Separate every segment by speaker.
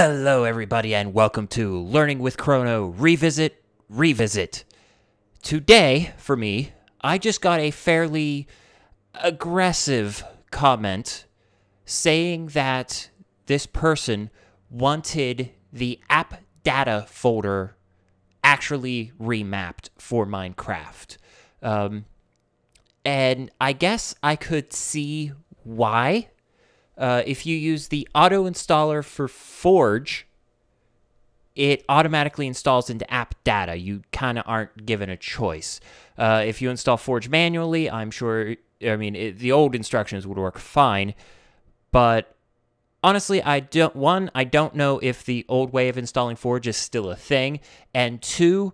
Speaker 1: Hello, everybody, and welcome to Learning with Chronno Revisit Revisit. Today, for me, I just got a fairly aggressive comment saying that this person wanted the app data folder actually remapped for Minecraft. Um, and I guess I could see why. Uh, if you use the auto installer for Forge, it automatically installs into app data. You kind of aren't given a choice. Uh, if you install Forge manually, I'm sure, I mean, it, the old instructions would work fine. But honestly, I don't, one, I don't know if the old way of installing Forge is still a thing. And two,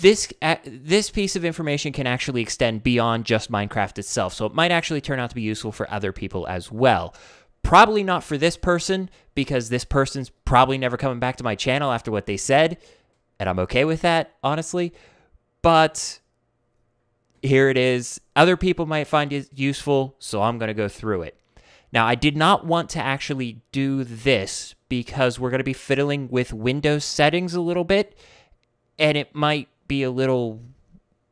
Speaker 1: this uh, this piece of information can actually extend beyond just Minecraft itself, so it might actually turn out to be useful for other people as well. Probably not for this person because this person's probably never coming back to my channel after what they said, and I'm okay with that, honestly. But here it is. Other people might find it useful, so I'm going to go through it. Now, I did not want to actually do this because we're going to be fiddling with Windows settings a little bit, and it might be a little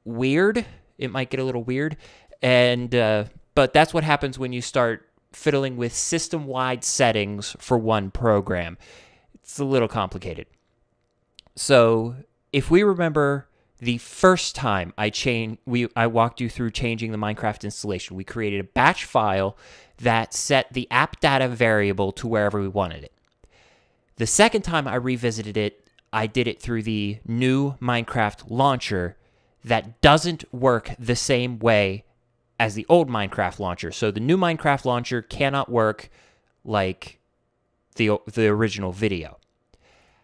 Speaker 1: weird. It might get a little weird, and uh, but that's what happens when you start fiddling with system-wide settings for one program. It's a little complicated. So if we remember the first time I changed, we I walked you through changing the Minecraft installation. We created a batch file that set the app data variable to wherever we wanted it. The second time I revisited it, I did it through the new Minecraft launcher that doesn't work the same way as the old Minecraft launcher. So the new Minecraft launcher cannot work like the the original video.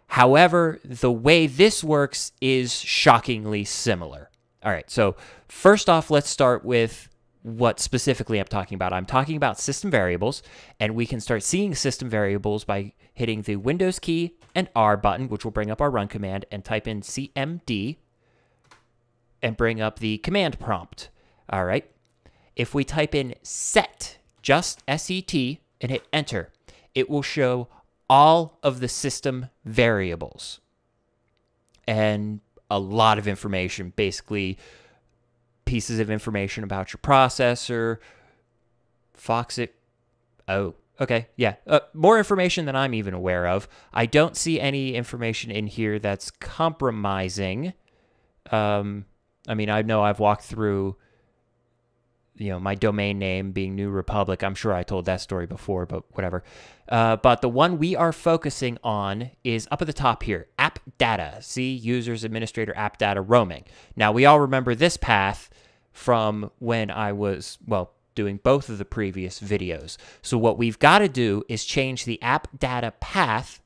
Speaker 1: However, the way this works is shockingly similar. All right, so first off, let's start with what specifically I'm talking about. I'm talking about system variables, and we can start seeing system variables by hitting the Windows key and R button, which will bring up our run command, and type in CMD and bring up the command prompt. All right. If we type in set, just SET, and hit enter, it will show all of the system variables and a lot of information, basically pieces of information about your processor, Foxit. Oh, Okay, yeah. Uh, more information than I'm even aware of. I don't see any information in here that's compromising. Um, I mean, I know I've walked through, you know, my domain name being New Republic. I'm sure I told that story before, but whatever. Uh, but the one we are focusing on is up at the top here, data. See, users, administrator, app data, roaming. Now, we all remember this path from when I was, well, doing both of the previous videos. So what we've got to do is change the app data path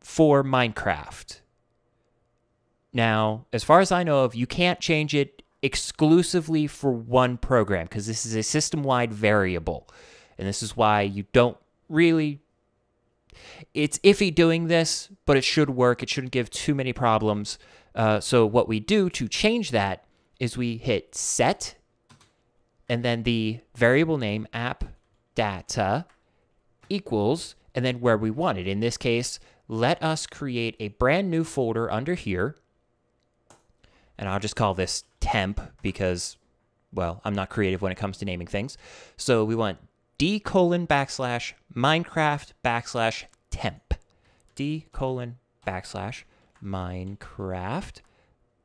Speaker 1: for Minecraft. Now, as far as I know of, you can't change it exclusively for one program because this is a system-wide variable. And this is why you don't really it's iffy doing this, but it should work. It shouldn't give too many problems. Uh, so what we do to change that is we hit set and then the variable name app data equals, and then where we want it. In this case, let us create a brand new folder under here. And I'll just call this temp because, well, I'm not creative when it comes to naming things. So we want d colon backslash Minecraft backslash temp. d colon backslash Minecraft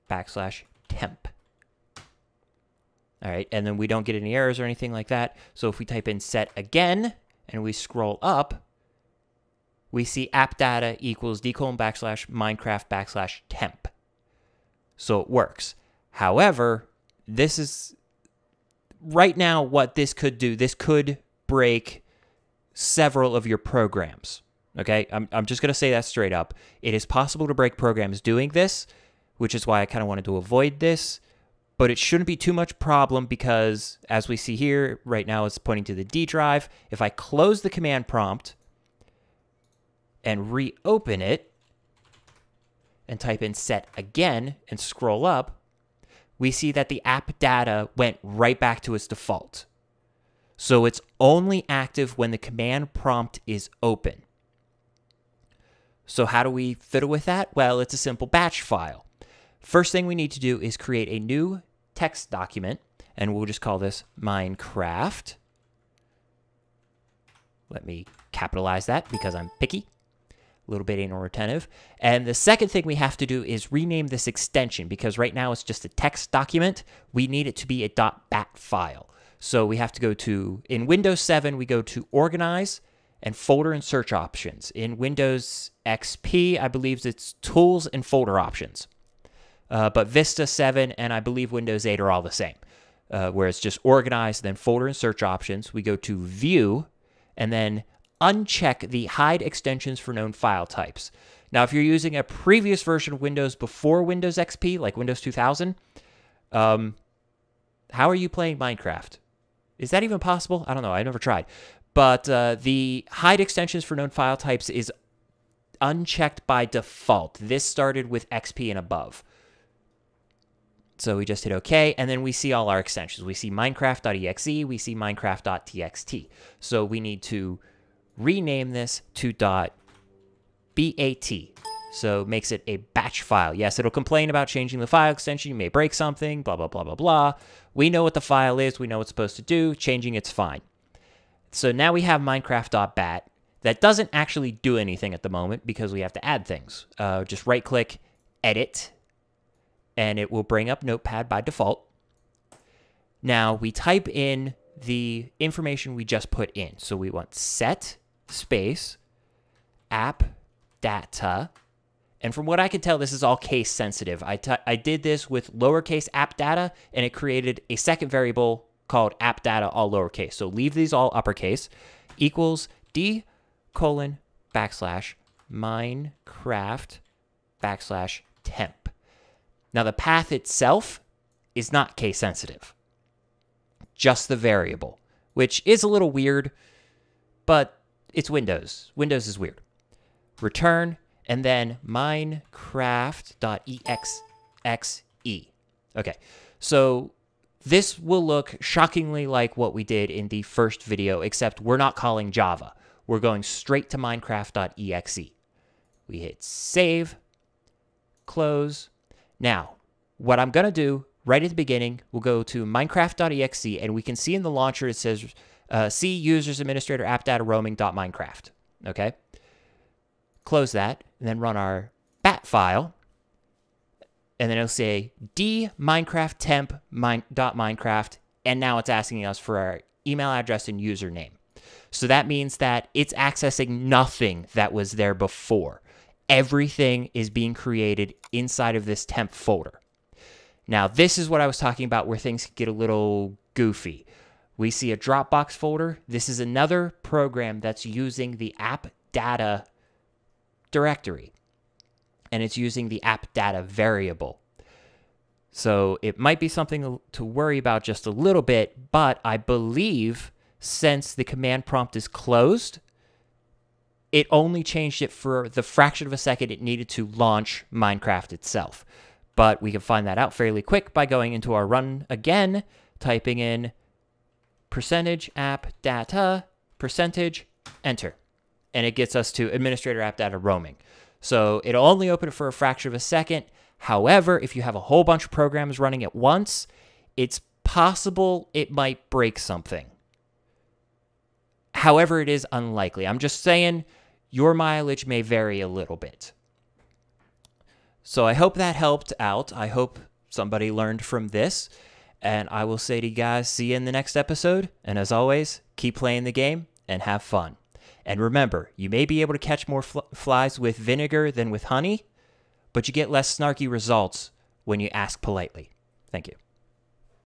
Speaker 1: backslash temp. All right, and then we don't get any errors or anything like that. So if we type in set again and we scroll up, we see app data equals d colon backslash Minecraft backslash temp. So it works. However, this is right now what this could do. This could break several of your programs. Okay, I'm, I'm just going to say that straight up. It is possible to break programs doing this, which is why I kind of wanted to avoid this but it shouldn't be too much problem because as we see here, right now it's pointing to the D drive. If I close the command prompt and reopen it and type in set again and scroll up, we see that the app data went right back to its default. So it's only active when the command prompt is open. So how do we fiddle with that? Well, it's a simple batch file. First thing we need to do is create a new text document, and we'll just call this Minecraft. Let me capitalize that because I'm picky. A little bit anal retentive. And the second thing we have to do is rename this extension because right now it's just a text document. We need it to be a .bat file. So we have to go to, in Windows 7, we go to Organize and Folder and Search Options. In Windows XP, I believe it's Tools and Folder Options. Uh, but Vista 7 and I believe Windows 8 are all the same, uh, where it's just Organize, then Folder and Search Options. We go to View, and then uncheck the hide extensions for known file types. Now, if you're using a previous version of Windows before Windows XP, like Windows 2000, um, how are you playing Minecraft? Is that even possible? I don't know. I never tried. But uh, the hide extensions for known file types is unchecked by default. This started with XP and above. So we just hit OK, and then we see all our extensions. We see minecraft.exe, we see minecraft.txt. So we need to rename this to .bat. So makes it a batch file. Yes, it'll complain about changing the file extension. You may break something, blah, blah, blah, blah, blah. We know what the file is. We know what's supposed to do. Changing it's fine. So now we have minecraft.bat that doesn't actually do anything at the moment because we have to add things. Uh, just right click, edit, and it will bring up Notepad by default. Now we type in the information we just put in. So we want set space app data. And from what I can tell, this is all case sensitive. I, I did this with lowercase app data and it created a second variable called app data all lowercase. So leave these all uppercase equals d colon backslash minecraft backslash temp. Now the path itself is not case sensitive, just the variable, which is a little weird, but it's Windows. Windows is weird. Return and then minecraft.exe. Okay, so this will look shockingly like what we did in the first video, except we're not calling Java. We're going straight to minecraft.exe. We hit save, close. Now, what I'm going to do right at the beginning, we'll go to minecraft.exe, and we can see in the launcher it says uh, C users administrator app data roaming.minecraft. Okay. Close that and then run our bat file. And then it'll say d minecraft temp dot minecraft. And now it's asking us for our email address and username. So that means that it's accessing nothing that was there before. Everything is being created inside of this temp folder. Now, this is what I was talking about where things get a little goofy we see a Dropbox folder. This is another program that's using the app data directory, and it's using the app data variable. So it might be something to worry about just a little bit, but I believe since the command prompt is closed, it only changed it for the fraction of a second it needed to launch Minecraft itself. But we can find that out fairly quick by going into our run again, typing in percentage app data, percentage, enter. And it gets us to administrator app data roaming. So it'll only open for a fraction of a second. However, if you have a whole bunch of programs running at once, it's possible it might break something. However, it is unlikely. I'm just saying your mileage may vary a little bit. So I hope that helped out. I hope somebody learned from this. And I will say to you guys, see you in the next episode. And as always, keep playing the game and have fun. And remember, you may be able to catch more fl flies with vinegar than with honey, but you get less snarky results when you ask politely. Thank you.